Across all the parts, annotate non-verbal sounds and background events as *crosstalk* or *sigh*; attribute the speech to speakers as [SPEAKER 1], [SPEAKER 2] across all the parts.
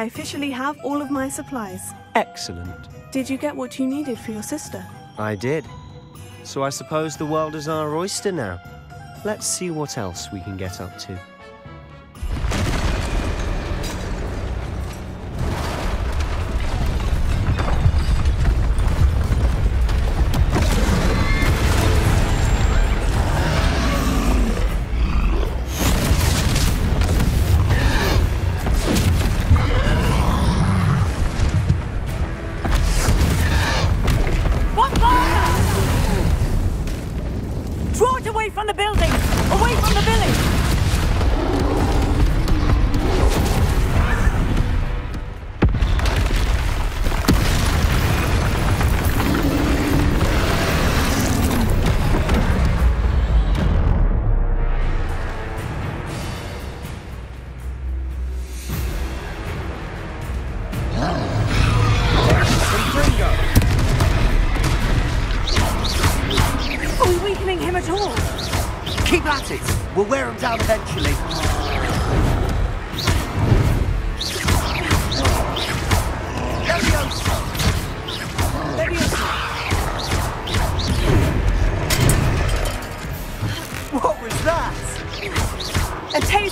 [SPEAKER 1] I officially have all of my supplies.
[SPEAKER 2] Excellent.
[SPEAKER 1] Did you get what you needed for your sister?
[SPEAKER 2] I did. So I suppose the world is our oyster now. Let's see what else we can get up to.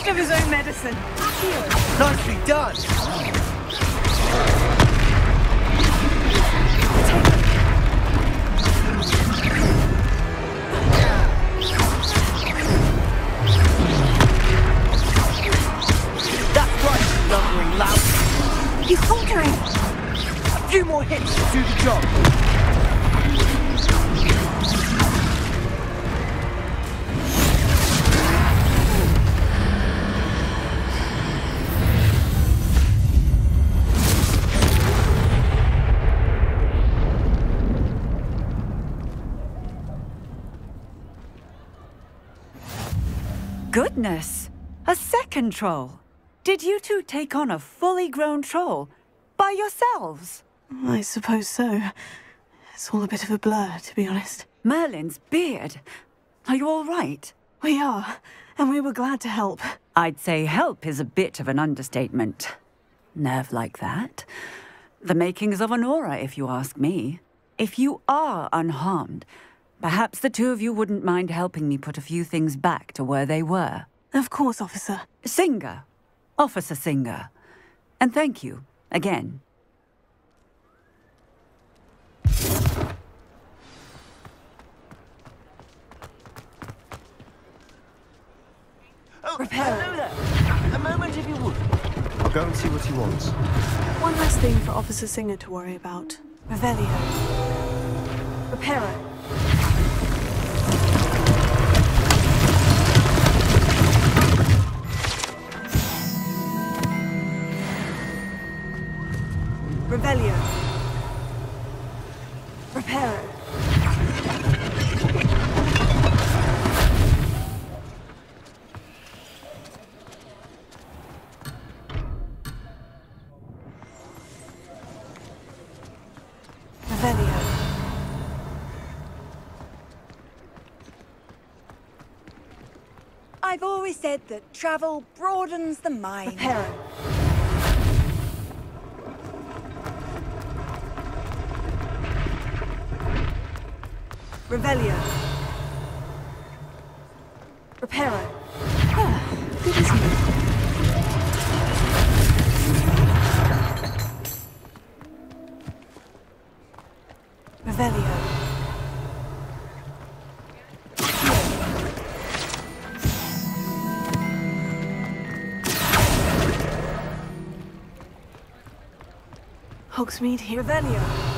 [SPEAKER 1] Of his own medicine.
[SPEAKER 3] Nicely done. That's right, you lumbering lout.
[SPEAKER 1] He's faltering.
[SPEAKER 3] A few more hits to do the job.
[SPEAKER 4] Goodness! A second troll! Did you two take on a fully grown troll? By yourselves?
[SPEAKER 1] I suppose so. It's all a bit of a blur, to be honest.
[SPEAKER 4] Merlin's beard. Are you all right?
[SPEAKER 1] We are, and we were glad to help.
[SPEAKER 4] I'd say help is a bit of an understatement. Nerve like that. The makings of an Auror, if you ask me. If you are unharmed, perhaps the two of you wouldn't mind helping me put a few things back to where they were.
[SPEAKER 1] Of course, officer.
[SPEAKER 4] Singer. Officer Singer. And thank you, again.
[SPEAKER 3] Oh, hello there. A moment if you would.
[SPEAKER 2] I'll go and see what he wants.
[SPEAKER 1] One less thing for Officer Singer to worry about. Revelio. Reparo.
[SPEAKER 5] Said that travel broadens the mind.
[SPEAKER 1] Reparo. Revelio. Hogsmeade here. Revelio.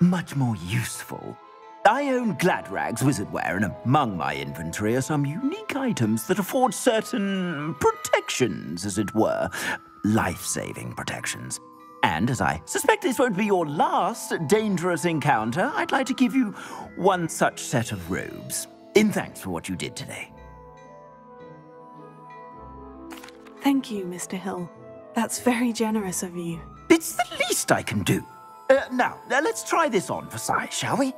[SPEAKER 6] much more useful. I own Gladrags Wizardwear, and among my inventory are some unique items that afford certain protections, as it were. Life saving protections. And as I suspect this won't be your last dangerous encounter, I'd like to give you one such set of robes. In thanks for what you did today.
[SPEAKER 1] Thank you, Mr. Hill. That's very generous of you.
[SPEAKER 6] It's the least I can do. Uh, now, let's try this on for size, shall we?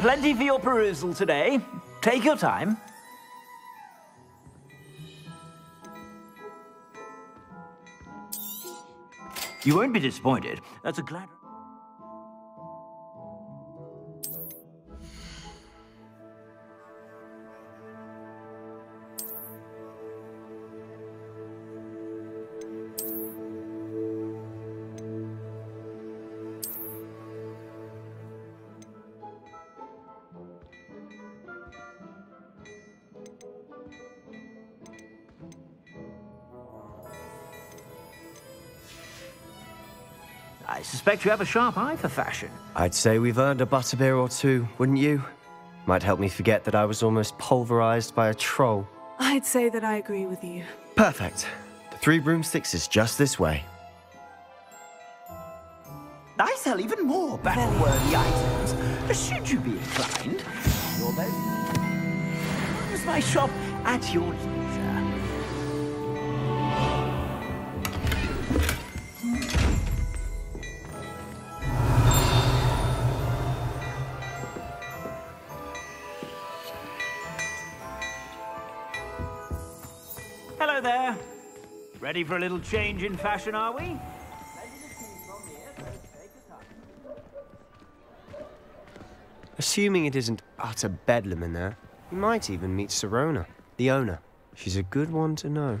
[SPEAKER 6] Plenty for your perusal today. Take your time. You won't be disappointed. That's a glad. Suspect you have a sharp eye for fashion.
[SPEAKER 2] I'd say we've earned a butterbeer or two, wouldn't you? Might help me forget that I was almost pulverized by a troll.
[SPEAKER 1] I'd say that I agree with you.
[SPEAKER 2] Perfect. The Three Broomsticks is just this way.
[SPEAKER 6] I sell even more battle-worthy items. Should you be inclined, you're most... Use my shop at your Ready for a little change in fashion, are we?
[SPEAKER 2] Assuming it isn't utter bedlam in there, you might even meet Sirona, the owner. She's a good one to know.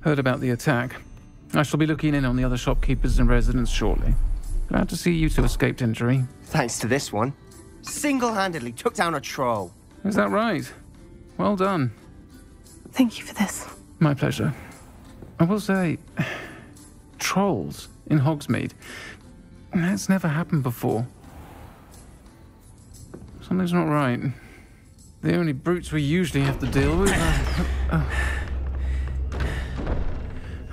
[SPEAKER 7] Heard about the attack. I shall be looking in on the other shopkeepers and residents shortly. Glad to see you two escaped injury.
[SPEAKER 2] Thanks to this one. Single-handedly took down a troll.
[SPEAKER 7] Is that right? Well done.
[SPEAKER 1] Thank you for this.
[SPEAKER 7] My pleasure. I will say, *sighs* trolls in Hogsmeade. That's never happened before. Something's not right. The only brutes we usually have to deal with are... Uh, uh,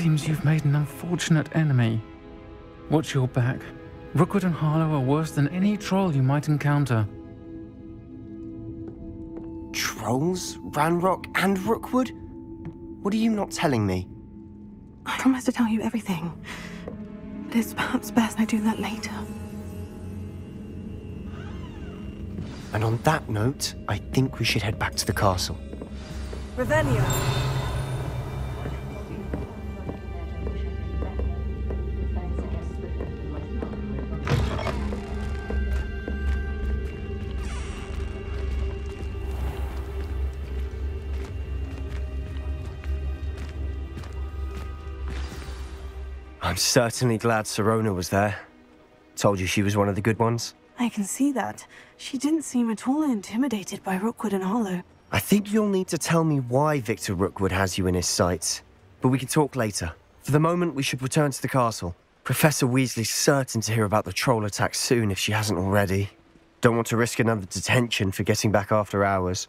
[SPEAKER 7] Seems you've made an unfortunate enemy. Watch your back. Rookwood and Harlow are worse than any troll you might encounter.
[SPEAKER 2] Trolls, Ranrock, and Rookwood? What are you not telling me?
[SPEAKER 1] I promised to tell you everything. But it's perhaps best I do that later.
[SPEAKER 2] And on that note, I think we should head back to the castle.
[SPEAKER 5] Revelio.
[SPEAKER 2] Certainly glad Sirona was there. Told you she was one of the good ones.
[SPEAKER 1] I can see that. She didn't seem at all intimidated by Rookwood and Harlow.
[SPEAKER 2] I think you'll need to tell me why Victor Rookwood has you in his sights. But we can talk later. For the moment, we should return to the castle. Professor Weasley's certain to hear about the troll attack soon if she hasn't already. Don't want to risk another detention for getting back after hours.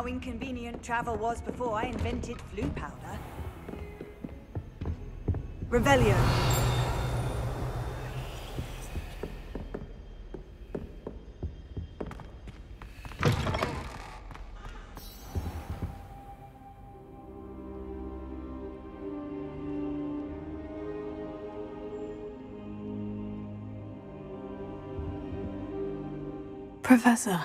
[SPEAKER 5] How inconvenient travel was before I invented Floo powder. Revelio.
[SPEAKER 1] Professor,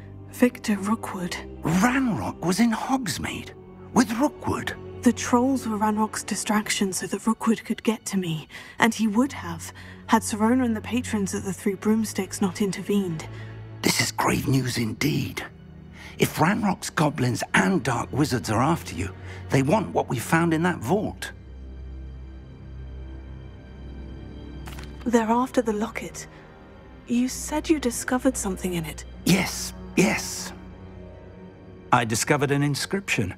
[SPEAKER 1] Victor Rookwood.
[SPEAKER 8] Ranrock was in Hogsmeade with Rookwood.
[SPEAKER 1] The trolls were Ranrock's distraction so that Rookwood could get to me, and he would have, had Sirona and the patrons of the Three Broomsticks not intervened.
[SPEAKER 8] This is grave news indeed. If Ranrock's goblins and dark wizards are after you, they want what we found in that vault.
[SPEAKER 1] They're after the locket. You said you discovered something in it.
[SPEAKER 8] Yes, yes. I discovered an inscription.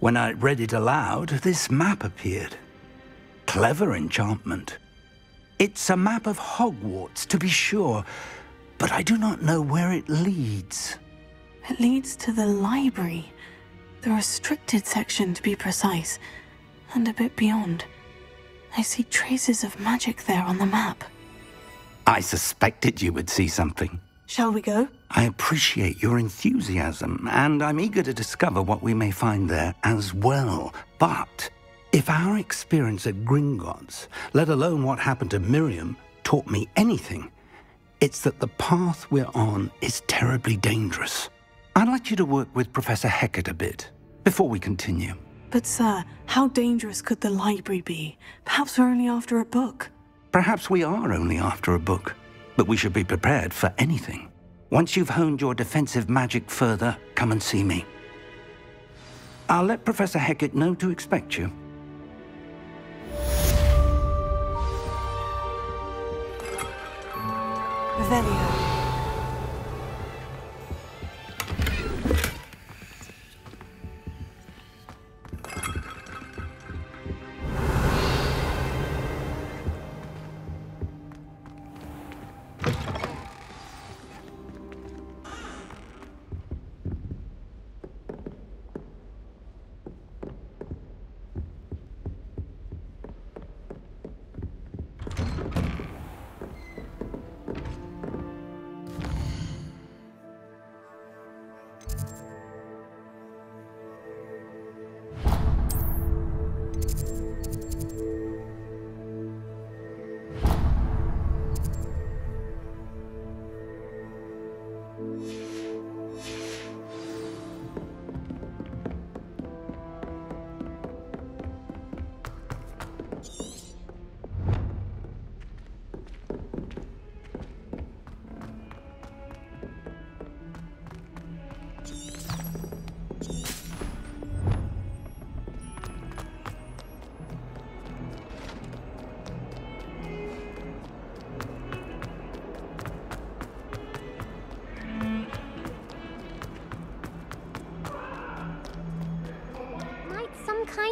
[SPEAKER 8] When I read it aloud, this map appeared. Clever enchantment. It's a map of Hogwarts, to be sure, but I do not know where it leads.
[SPEAKER 1] It leads to the library. The restricted section, to be precise. And a bit beyond. I see traces of magic there on the map.
[SPEAKER 8] I suspected you would see something.
[SPEAKER 1] Shall we go?
[SPEAKER 8] I appreciate your enthusiasm, and I'm eager to discover what we may find there as well. But if our experience at Gringotts, let alone what happened to Miriam, taught me anything, it's that the path we're on is terribly dangerous. I'd like you to work with Professor Hecat a bit before we continue.
[SPEAKER 1] But, sir, how dangerous could the library be? Perhaps we're only after a book.
[SPEAKER 8] Perhaps we are only after a book, but we should be prepared for anything. Once you've honed your defensive magic further, come and see me. I'll let Professor Hecat know to expect you.
[SPEAKER 1] Revelio.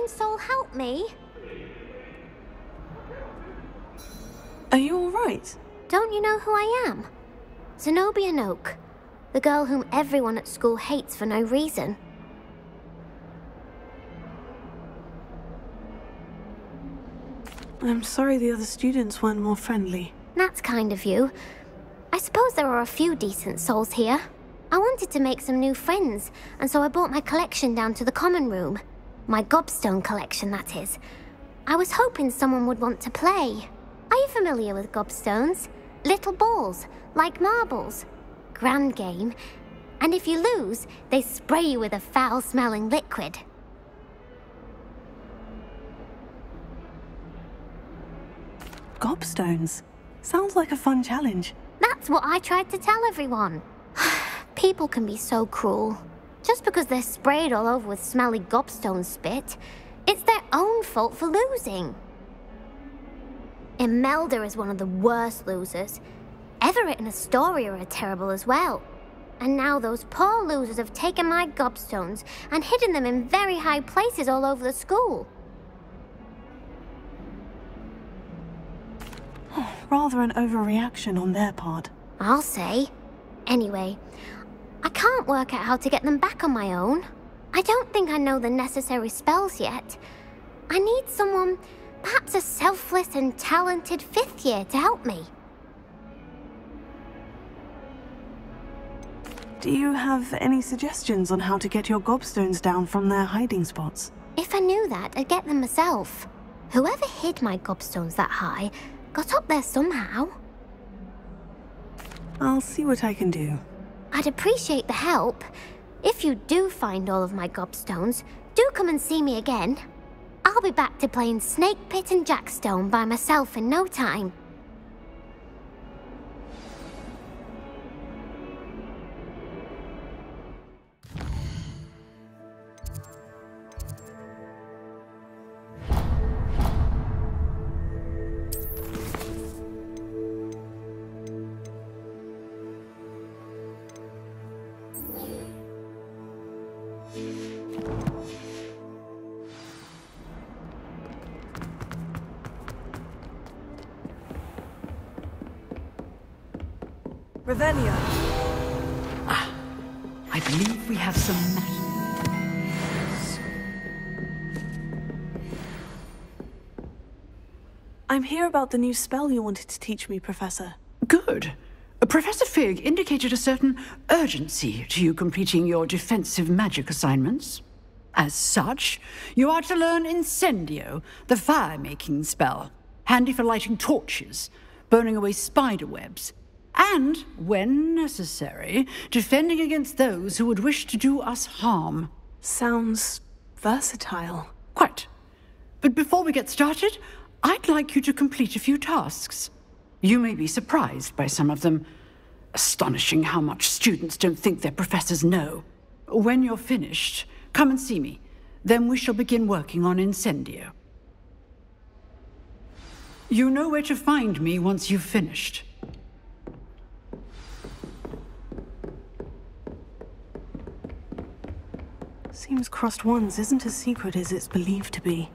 [SPEAKER 9] Kind soul help me?
[SPEAKER 1] Are you all right?
[SPEAKER 9] Don't you know who I am? Zenobia Noke, the girl whom everyone at school hates for no reason.
[SPEAKER 1] I'm sorry the other students weren't more friendly.
[SPEAKER 9] That's kind of you. I suppose there are a few decent souls here. I wanted to make some new friends, and so I brought my collection down to the common room. My gobstone collection, that is. I was hoping someone would want to play. Are you familiar with gobstones? Little balls, like marbles. Grand game. And if you lose, they spray you with a foul smelling liquid.
[SPEAKER 1] Gobstones. Sounds like a fun challenge.
[SPEAKER 9] That's what I tried to tell everyone. *sighs* People can be so cruel. Just because they're sprayed all over with smelly gobstone spit, it's their own fault for losing. Imelda is one of the worst losers. Everett and Astoria are terrible as well. And now those poor losers have taken my gobstones and hidden them in very high places all over the school. *sighs*
[SPEAKER 1] Rather an overreaction on their part.
[SPEAKER 9] I'll say. Anyway, I can't work out how to get them back on my own. I don't think I know the necessary spells yet. I need someone, perhaps a selfless and talented fifth year to help me.
[SPEAKER 1] Do you have any suggestions on how to get your gobstones down from their hiding spots?
[SPEAKER 9] If I knew that, I'd get them myself. Whoever hid my gobstones that high got up there somehow.
[SPEAKER 1] I'll see what I can do.
[SPEAKER 9] I'd appreciate the help. If you do find all of my gobstones, do come and see me again. I'll be back to playing Snake Pit and Jackstone by myself in no time.
[SPEAKER 1] I'm about the new spell you wanted to teach me, Professor.
[SPEAKER 10] Good. Professor Fig indicated a certain urgency to you completing your defensive magic assignments. As such, you are to learn Incendio, the fire-making spell, handy for lighting torches, burning away spider webs, and, when necessary, defending against those who would wish to do us harm.
[SPEAKER 1] Sounds versatile.
[SPEAKER 10] Quite. But before we get started, I'd like you to complete a few tasks. You may be surprised by some of them. Astonishing how much students don't think their professors know. When you're finished, come and see me. Then we shall begin working on Incendio. You know where to find me once you've finished.
[SPEAKER 1] Seems Crossed Wands isn't as secret as it's believed to be.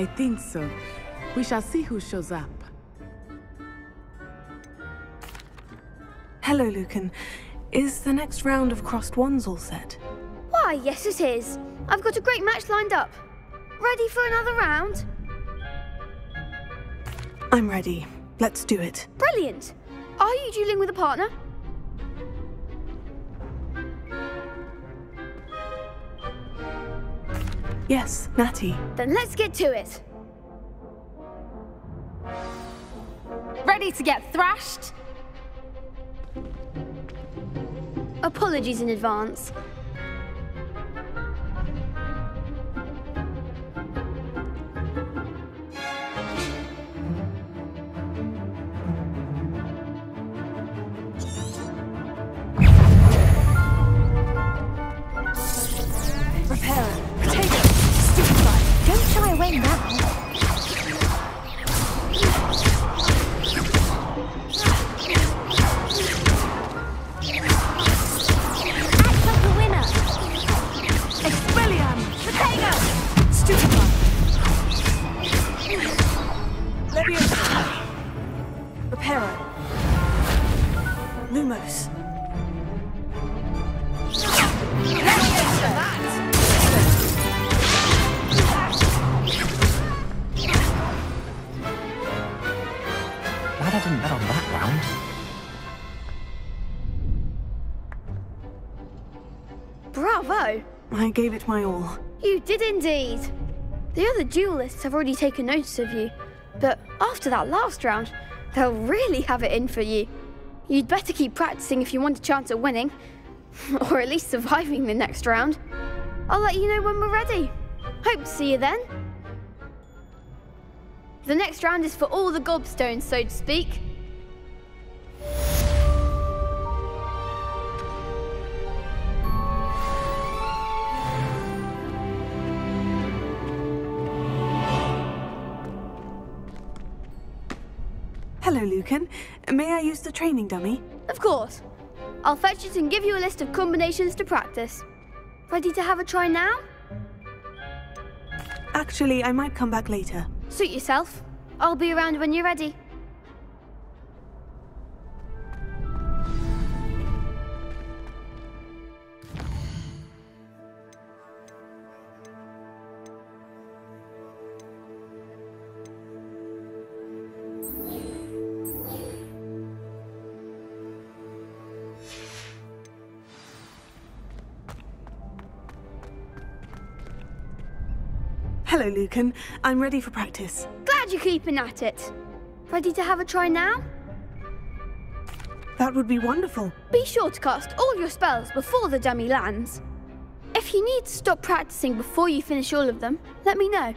[SPEAKER 11] I
[SPEAKER 12] think so. We shall see who shows up.
[SPEAKER 1] Hello, Lucan. Is the next round of Crossed Wands all set?
[SPEAKER 13] Why, yes it is. I've got a great match lined up. Ready for another round?
[SPEAKER 1] I'm ready. Let's do it.
[SPEAKER 13] Brilliant. Are you dueling with a partner?
[SPEAKER 1] Yes, Natty.
[SPEAKER 13] Then let's get to it.
[SPEAKER 14] Ready to get thrashed?
[SPEAKER 13] Apologies in advance.
[SPEAKER 3] I
[SPEAKER 1] gave it my all.
[SPEAKER 13] You did indeed. The other duelists have already taken notice of you, but after that last round, they'll really have it in for you. You'd better keep practicing if you want a chance at winning, *laughs* or at least surviving the next round. I'll let you know when we're ready. Hope to see you then. The next round is for all the gobstones, so to speak.
[SPEAKER 1] Lucan. May I use the training dummy?
[SPEAKER 13] Of course. I'll fetch it and give you a list of combinations to practice. Ready to have a try now?
[SPEAKER 1] Actually, I might come back later.
[SPEAKER 13] Suit yourself. I'll be around when you're ready.
[SPEAKER 1] Lucan. I'm ready for practice.
[SPEAKER 13] Glad you're keeping at it. Ready to have a try now?
[SPEAKER 1] That would be wonderful.
[SPEAKER 13] Be sure to cast all your spells before the dummy lands. If you need to stop practicing before you finish all of them, let me know.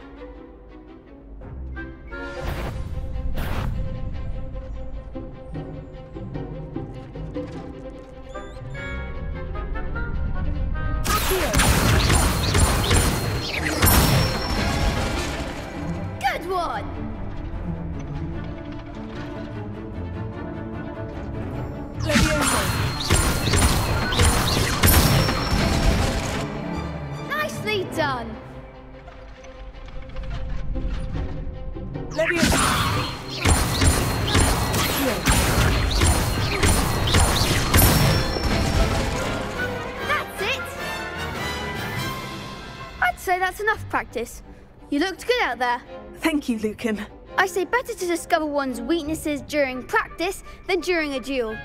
[SPEAKER 13] Say that's enough practice. You looked good out there.
[SPEAKER 1] Thank you, Lucan.
[SPEAKER 13] I say better to discover one's weaknesses during practice than during a duel.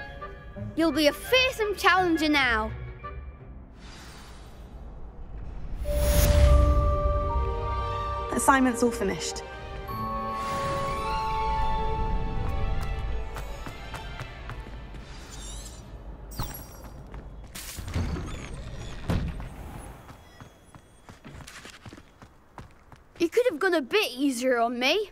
[SPEAKER 13] You'll be a fearsome challenger now.
[SPEAKER 1] Assignment's all finished.
[SPEAKER 13] You could have gone a bit easier on me.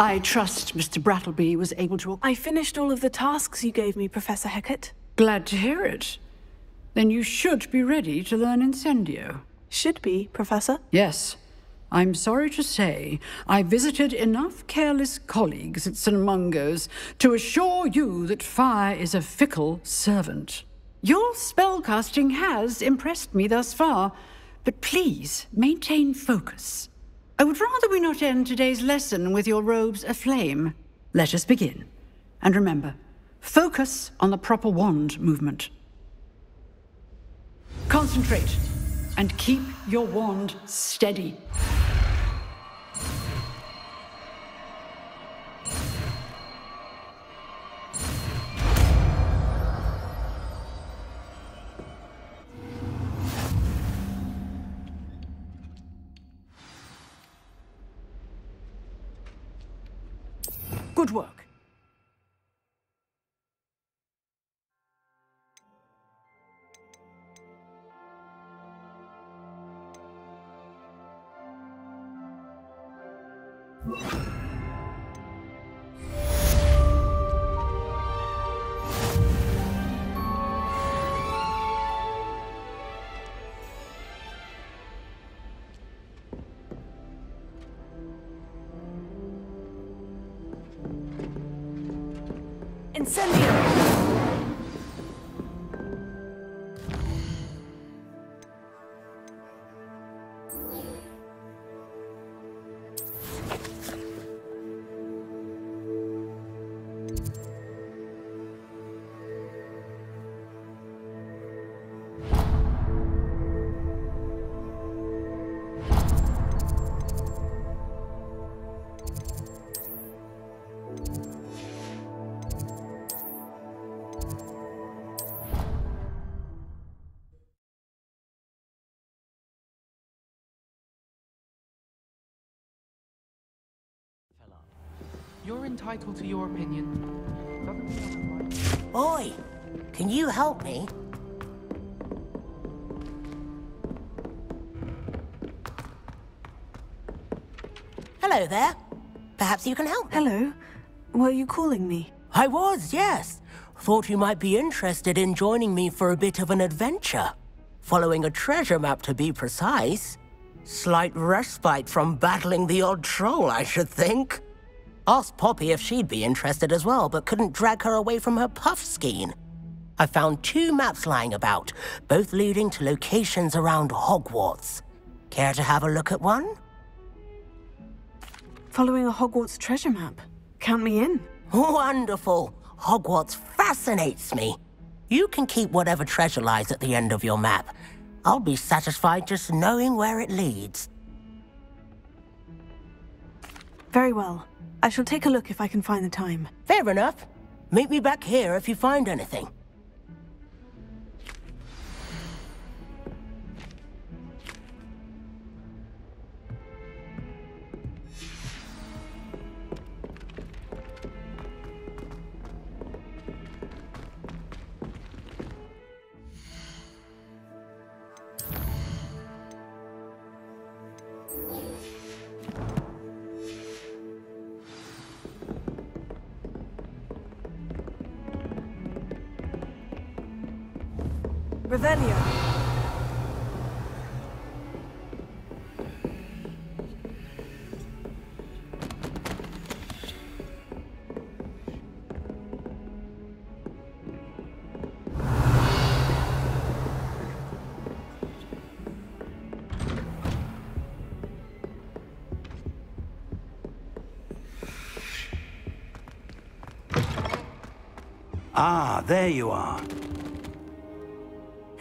[SPEAKER 10] I trust Mr. Brattleby was able to...
[SPEAKER 1] I finished all of the tasks you gave me, Professor Hecat.
[SPEAKER 10] Glad to hear it. Then you should be ready to learn Incendio.
[SPEAKER 1] Should be, Professor?
[SPEAKER 10] Yes. I'm sorry to say, I visited enough careless colleagues at St. Mungo's to assure you that fire is a fickle servant. Your spellcasting has impressed me thus far, but please maintain focus. I would rather we not end today's lesson with your robes aflame. Let us begin. And remember, focus on the proper wand movement. Concentrate and keep your wand steady.
[SPEAKER 15] Entitled to your opinion. Doesn't mean I'm right.
[SPEAKER 3] Oi! Can you help me? Hello there. Perhaps you can help me.
[SPEAKER 1] Hello. Were you calling me?
[SPEAKER 3] I was, yes. Thought you might be interested in joining me for a bit of an adventure. Following a treasure map, to be precise. Slight respite from battling the odd troll, I should think. Asked Poppy if she'd be interested as well, but couldn't drag her away from her Puffskein. I found two maps lying about, both leading to locations around Hogwarts. Care to have a look at one?
[SPEAKER 1] Following a Hogwarts treasure map. Count me in.
[SPEAKER 3] Wonderful. Hogwarts fascinates me. You can keep whatever treasure lies at the end of your map. I'll be satisfied just knowing where it leads.
[SPEAKER 1] Very well. I shall take a look if I can find the time.
[SPEAKER 3] Fair enough. Meet me back here if you find anything.
[SPEAKER 1] Revelio.
[SPEAKER 8] Ah, there you are.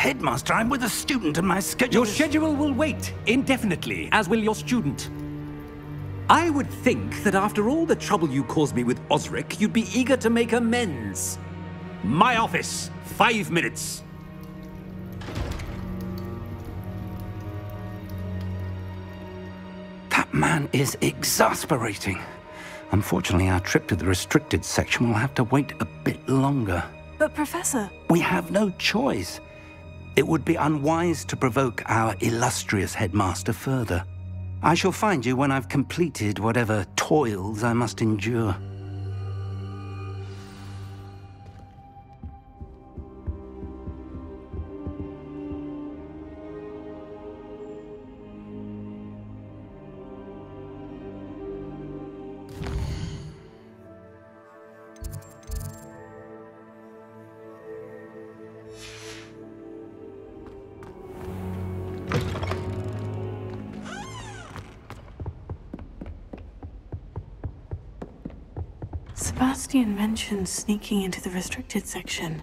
[SPEAKER 8] Headmaster, I'm with a student and my schedule
[SPEAKER 16] Your schedule will wait indefinitely, as will your student. I would think that after all the trouble you caused me with Osric, you'd be eager to make amends. My office. Five minutes.
[SPEAKER 8] That man is exasperating. Unfortunately, our trip to the restricted section will have to wait a bit longer.
[SPEAKER 1] But, Professor.
[SPEAKER 8] We have no choice. It would be unwise to provoke our illustrious headmaster further. I shall find you when I've completed whatever toils I must endure.
[SPEAKER 1] Sebastian mentioned sneaking into the restricted section.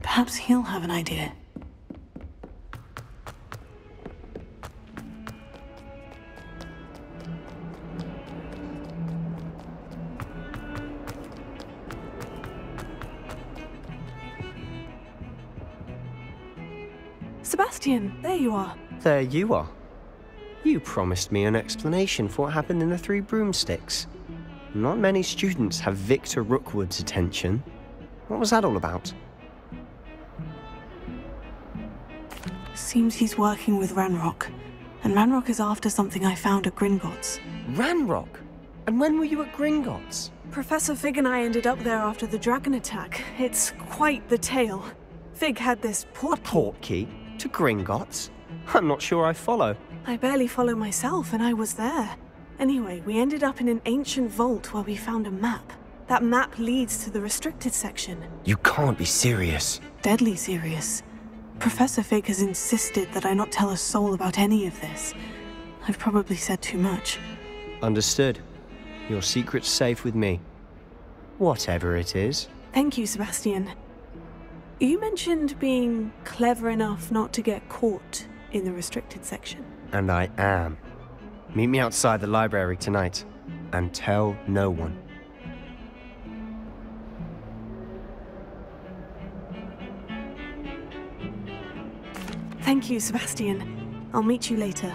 [SPEAKER 1] Perhaps he'll have an idea. Sebastian, there you are.
[SPEAKER 2] There you are. You promised me an explanation for what happened in the Three Broomsticks. Not many students have Victor Rookwood's attention. What was that all about?
[SPEAKER 1] Seems he's working with Ranrock. And Ranrock is after something I found at Gringotts.
[SPEAKER 2] Ranrock? And when were you at Gringotts?
[SPEAKER 1] Professor Fig and I ended up there after the dragon attack. It's quite the tale. Fig had this port
[SPEAKER 2] Portkey? To Gringotts? I'm not sure I follow.
[SPEAKER 1] I barely follow myself, and I was there. Anyway, we ended up in an ancient vault where we found a map. That map leads to the restricted section.
[SPEAKER 2] You can't be serious.
[SPEAKER 1] Deadly serious. Professor Fig has insisted that I not tell a soul about any of this. I've probably said too much.
[SPEAKER 2] Understood. Your secret's safe with me. Whatever it is.
[SPEAKER 1] Thank you, Sebastian. You mentioned being clever enough not to get caught in the restricted section.
[SPEAKER 2] And I am. Meet me outside the library tonight. And tell no one.
[SPEAKER 1] Thank you, Sebastian. I'll meet you later.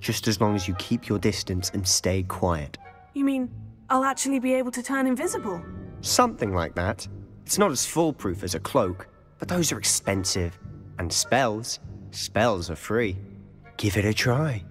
[SPEAKER 2] just as long as you keep your distance and stay quiet.
[SPEAKER 1] You mean I'll actually be able to turn invisible?
[SPEAKER 2] Something like that. It's not as foolproof as a cloak, but those are expensive. And spells, spells are free. Give it a try.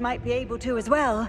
[SPEAKER 5] Might be able to as well.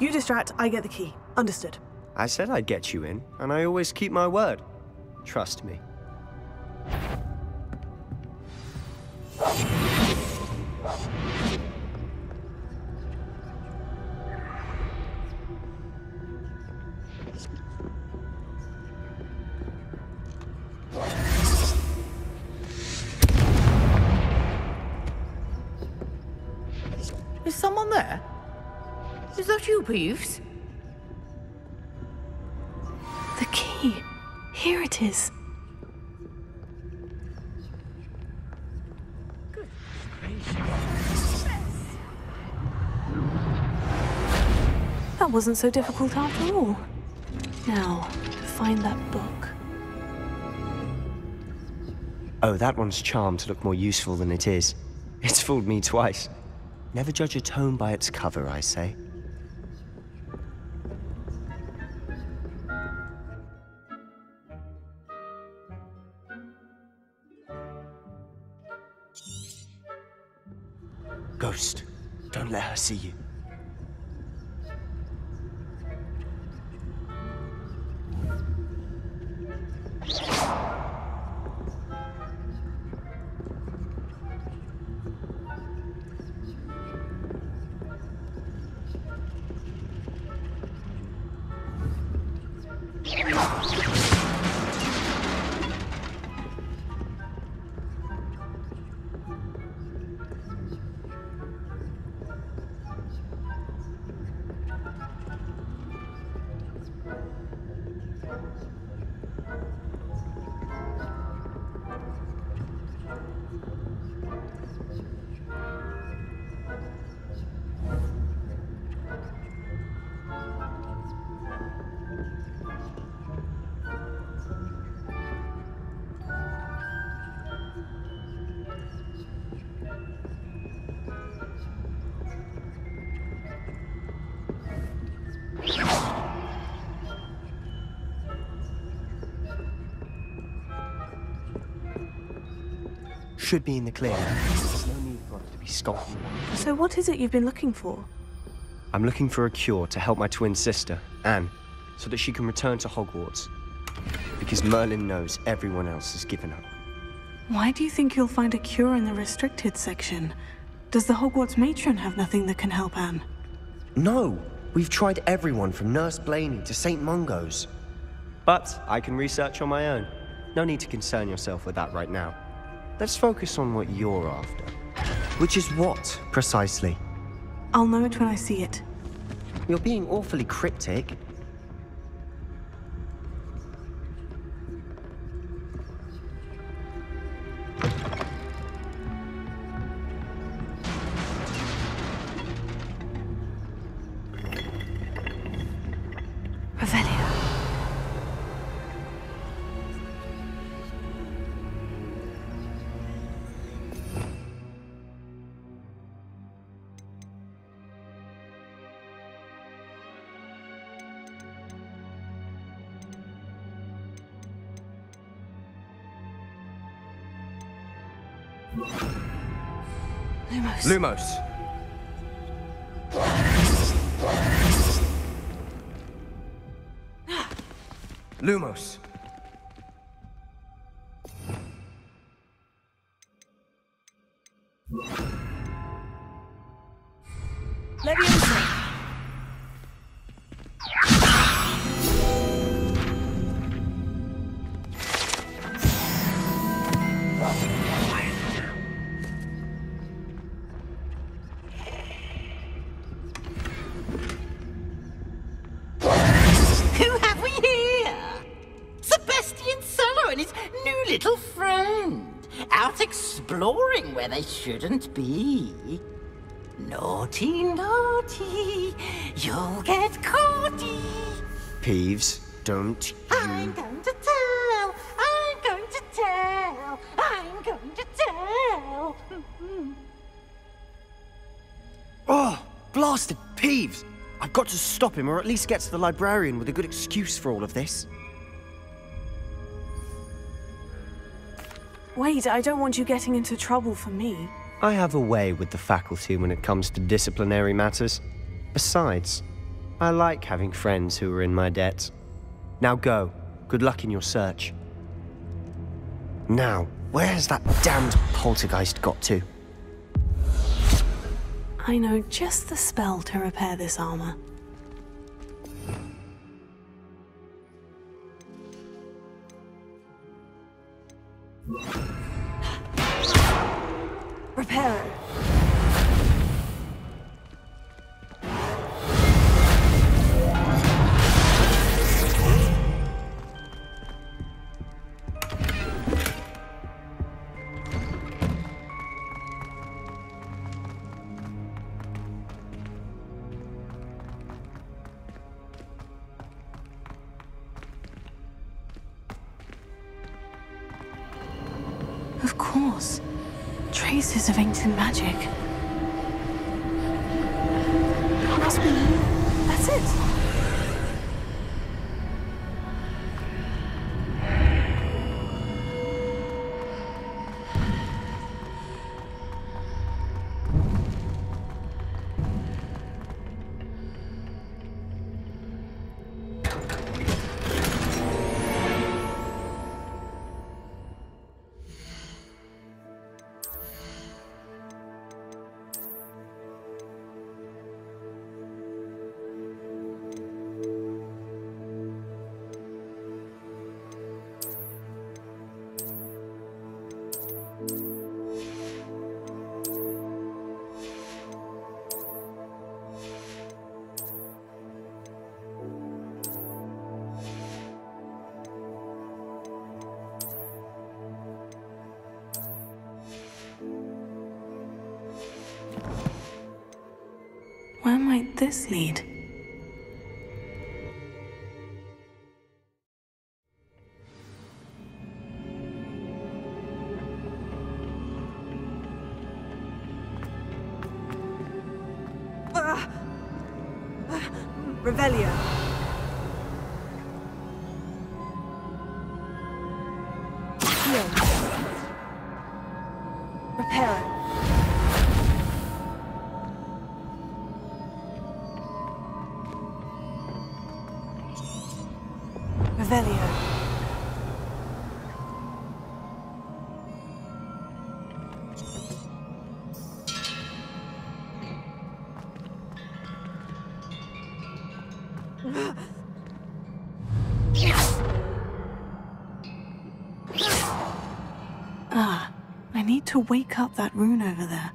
[SPEAKER 17] You distract, I get the key. Understood.
[SPEAKER 2] I said I'd get you in, and I always keep my word. Trust me.
[SPEAKER 1] The key. Here it is. That wasn't so difficult after all. Now, find that book.
[SPEAKER 2] Oh, that one's charmed to look more useful than it is. It's fooled me twice. Never judge a tome by its cover, I say. See you. Should be in the clear. There's no need for us to be skulking.
[SPEAKER 17] So what is it you've been looking for?
[SPEAKER 2] I'm looking for a cure to help my twin sister, Anne, so that she can return to Hogwarts. Because Merlin knows everyone else has given up.
[SPEAKER 1] Why do you think you'll find a cure in the restricted section? Does the Hogwarts matron have nothing that can help Anne?
[SPEAKER 2] No! We've tried everyone from Nurse Blainey to St. Mungo's. But I can research on my own. No need to concern yourself with that right now. Let's focus on what you're after. Which is what, precisely?
[SPEAKER 1] I'll know it when I see it.
[SPEAKER 2] You're being awfully cryptic.
[SPEAKER 1] Lumos.
[SPEAKER 2] Lumos.
[SPEAKER 18] Shouldn't be.
[SPEAKER 3] Naughty, naughty, you'll get caughty.
[SPEAKER 2] Peeves, don't you...
[SPEAKER 3] I'm going to tell, I'm going to tell, I'm going to tell. Mm-hmm.
[SPEAKER 2] Oh, blasted Peeves! I've got to stop him or at least get to the librarian with a good excuse for all of this.
[SPEAKER 1] Wait, I don't want you getting into trouble for me.
[SPEAKER 2] I have a way with the faculty when it comes to disciplinary matters. Besides, I like having friends who are in my debt. Now go. Good luck in your search. Now, where has that damned poltergeist got to?
[SPEAKER 17] I know just the spell to repair this armor.
[SPEAKER 1] Reparo.
[SPEAKER 17] This lead? Wake up that rune over there.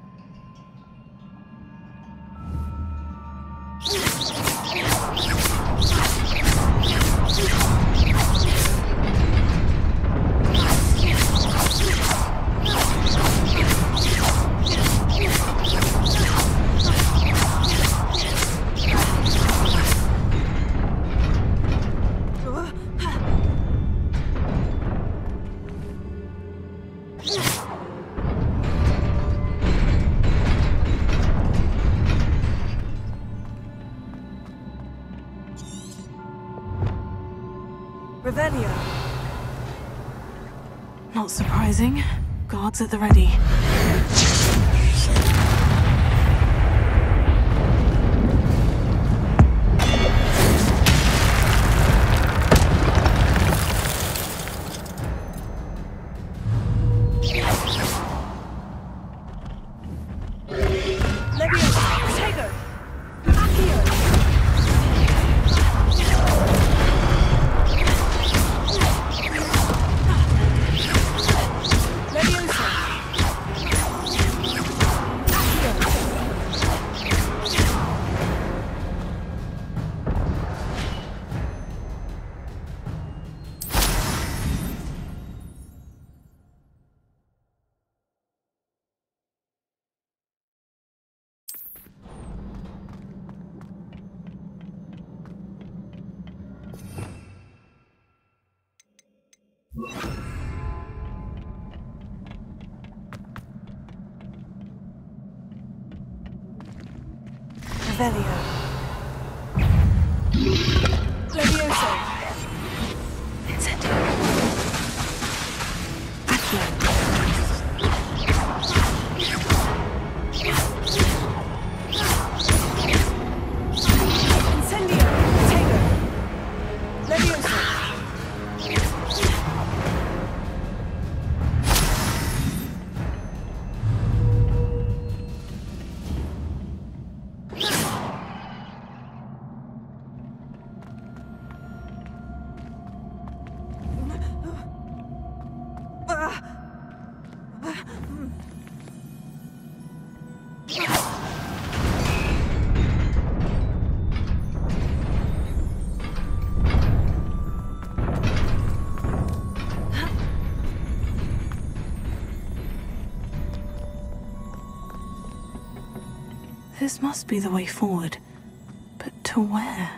[SPEAKER 17] Surprising. Guards at the ready. This must be the way forward. But to where?